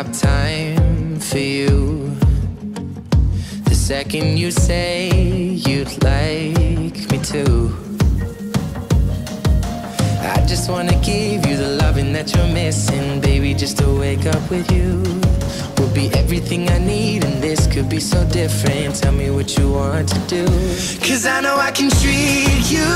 stop time for you. The second you say you'd like me to. I just wanna give you the loving that you're missing, baby. Just to wake up with you will be everything I need, and this could be so different. Tell me what you want to do, cause I know I can treat you